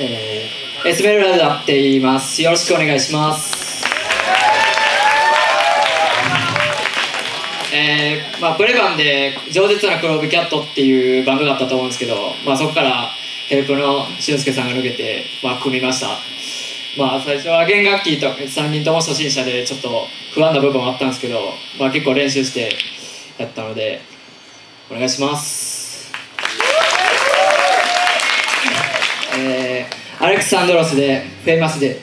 えー、エスメルラルダって言います。よろしくお願いします。えーまあ、プレバンで「饒舌なクローブキャット」っていうバンドだったと思うんですけど、まあ、そこからヘルプの俊介さんが抜けて、まあ、組みました。まあ最初は弦楽器と3人とも初心者でちょっと不安な部分もあったんですけど、まあ、結構練習してやったのでお願いします。アレクサンドロスで「フェイマスで」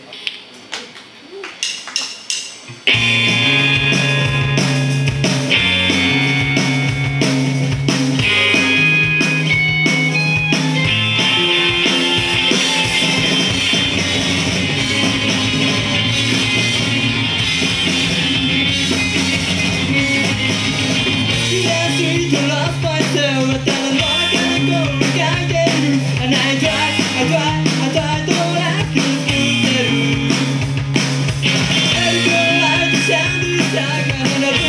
I got another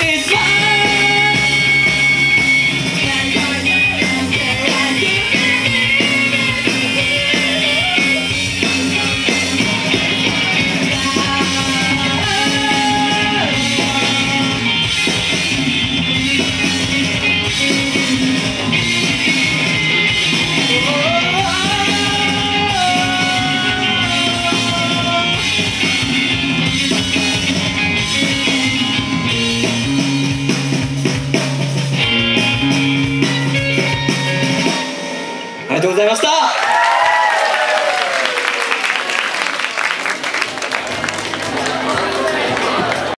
It's mine! ございました。